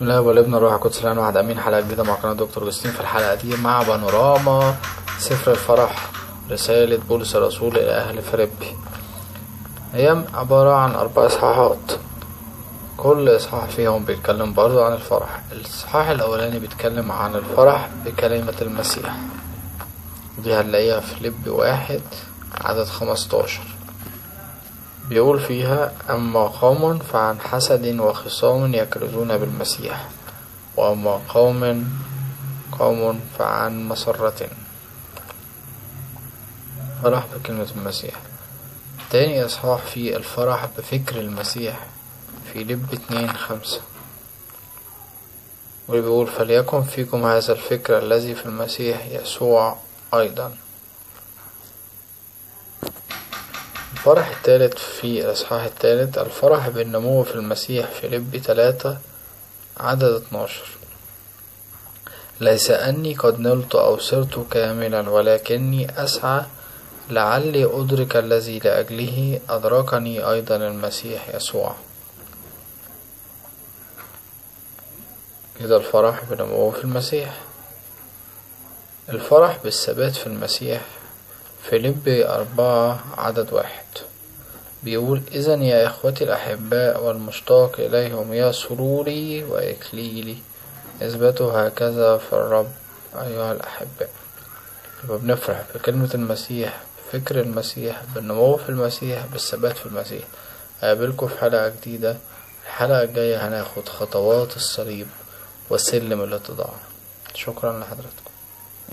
بسم الله والابن الروح القدس الآن واحد أمين حلقة جديدة مع قناة دكتور جوستين في الحلقة دي مع بانوراما سفر الفرح رسالة بولس الرسول إلى أهل فيليبي هي عبارة عن أربع إصحاحات. كل إصحاح فيهم بيتكلم برضو عن الفرح. الإصحاح الأولاني بيتكلم عن الفرح بكلمة المسيح. دي هنلاقيها في لب واحد عدد خمستاشر. بيقول فيها أما قوم فعن حسد وخصام يكرزون بالمسيح وأما قوم قوم فعن مسرة. فرح بكلمة المسيح. تاني إصحاح فيه الفرح بفكر المسيح في لب اتنين خمسة. واللي بيقول فليكن فيكم هذا الفكر الذي في المسيح يسوع أيضا. الفرح الثالث في الإصحاح الثالث الفرح بالنمو في المسيح في لب تلاتة عدد اتناشر. ليس أني قد نلت أو صرت كاملا ولكني أسعى لعلي أدرك الذي لأجله أدركني أيضا المسيح يسوع. كده الفرح بنمو في المسيح. الفرح بالثبات في المسيح فيليب أربعة عدد واحد. بيقول إذا يا إخوتي الأحباء والمشتاق إليهم يا سروري وإكليلي. إثبتوا هكذا في الرب أيها الأحباء. يبقى بنفرح بكلمة المسيح بفكر المسيح بالنمو في المسيح بالثبات في المسيح. أقابلكم في حلقة جديدة. الحلقة الجاية هناخد خطوات الصليب وسلم الاتضاع. شكرا لحضراتكم.